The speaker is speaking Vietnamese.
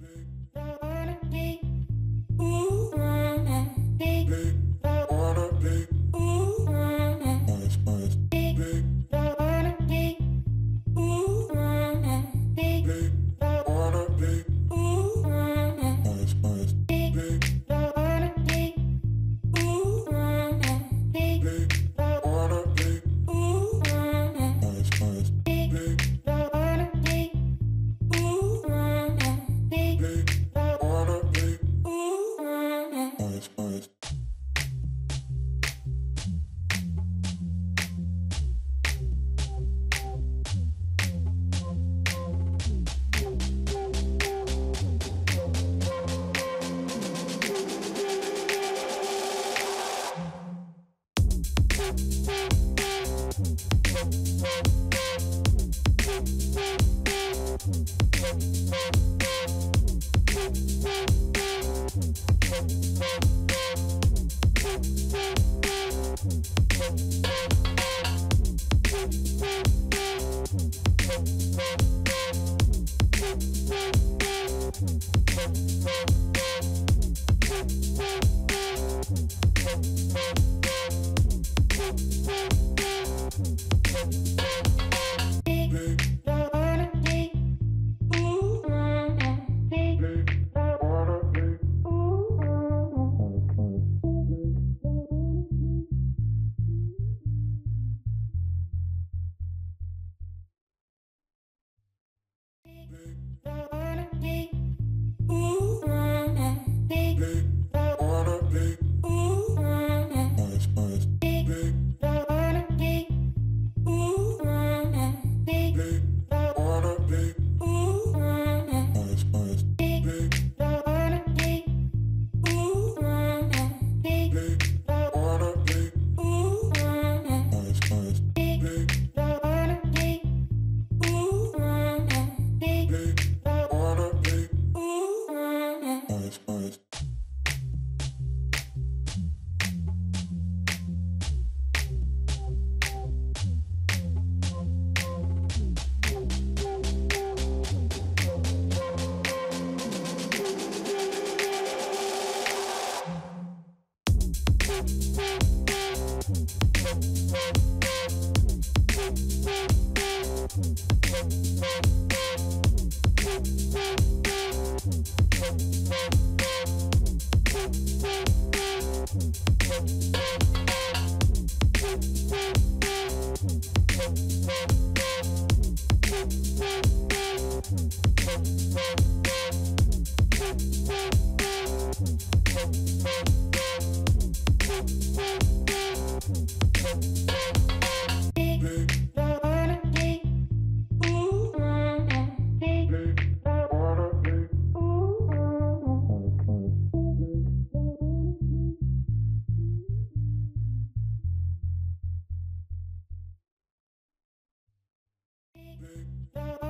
Baby. babe.